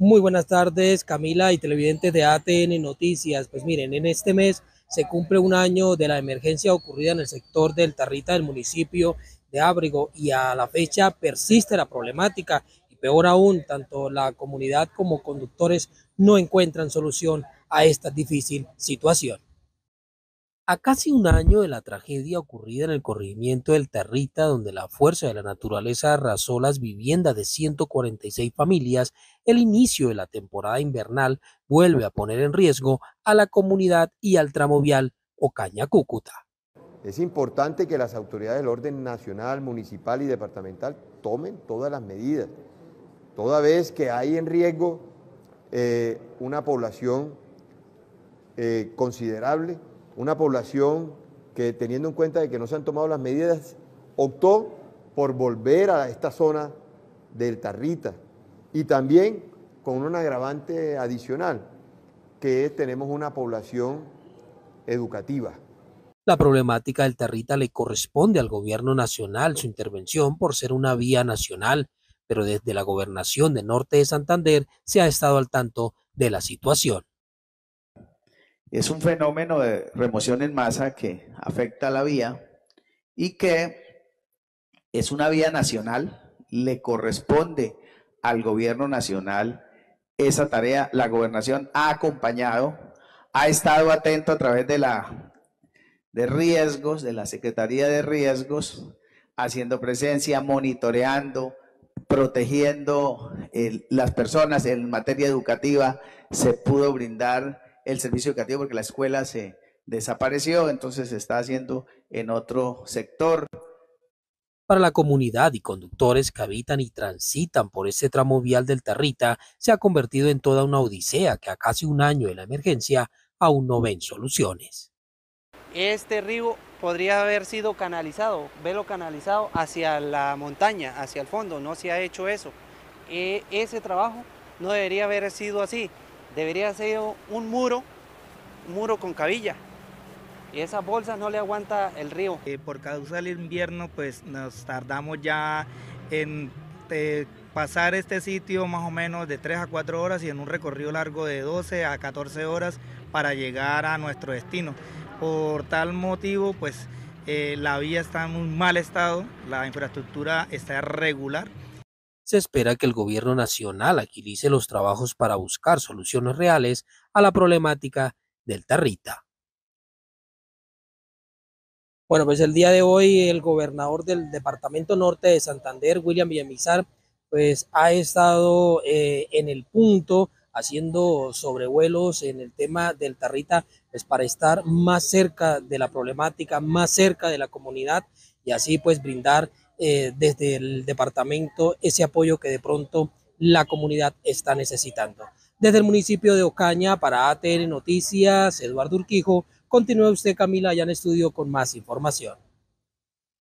Muy buenas tardes, Camila y televidentes de ATN Noticias. Pues miren, en este mes se cumple un año de la emergencia ocurrida en el sector del Tarrita del municipio de Ábrigo y a la fecha persiste la problemática y peor aún, tanto la comunidad como conductores no encuentran solución a esta difícil situación. A casi un año de la tragedia ocurrida en el corregimiento del Territa, donde la fuerza de la naturaleza arrasó las viviendas de 146 familias, el inicio de la temporada invernal vuelve a poner en riesgo a la comunidad y al tramo vial Ocaña Cúcuta. Es importante que las autoridades del orden nacional, municipal y departamental tomen todas las medidas, toda vez que hay en riesgo eh, una población eh, considerable una población que teniendo en cuenta de que no se han tomado las medidas, optó por volver a esta zona del Tarrita y también con un agravante adicional, que es tenemos una población educativa. La problemática del Tarrita le corresponde al gobierno nacional su intervención por ser una vía nacional, pero desde la gobernación de Norte de Santander se ha estado al tanto de la situación. Es un fenómeno de remoción en masa que afecta a la vía y que es una vía nacional, le corresponde al gobierno nacional esa tarea. La gobernación ha acompañado, ha estado atento a través de la de riesgos, de la Secretaría de Riesgos, haciendo presencia, monitoreando, protegiendo las personas en materia educativa. Se pudo brindar el servicio educativo porque la escuela se desapareció, entonces se está haciendo en otro sector. Para la comunidad y conductores que habitan y transitan por ese tramo vial del Tarrita, se ha convertido en toda una odisea que a casi un año de la emergencia aún no ven soluciones. Este río podría haber sido canalizado, velo canalizado hacia la montaña, hacia el fondo, no se ha hecho eso. E, ese trabajo no debería haber sido así debería ser un muro, un muro con cabilla. Y esas bolsas no le aguanta el río. Eh, por causa del invierno, pues nos tardamos ya en eh, pasar este sitio más o menos de 3 a 4 horas y en un recorrido largo de 12 a 14 horas para llegar a nuestro destino. Por tal motivo, pues eh, la vía está en un mal estado, la infraestructura está irregular se espera que el gobierno nacional agilice los trabajos para buscar soluciones reales a la problemática del Tarrita. Bueno, pues el día de hoy el gobernador del departamento norte de Santander, William Villamizar, pues ha estado eh, en el punto haciendo sobrevuelos en el tema del Tarrita, pues para estar más cerca de la problemática, más cerca de la comunidad y así pues brindar eh, desde el departamento ese apoyo que de pronto la comunidad está necesitando. Desde el municipio de Ocaña, para ATN Noticias, Eduardo Urquijo, continúa usted Camila allá en estudio con más información.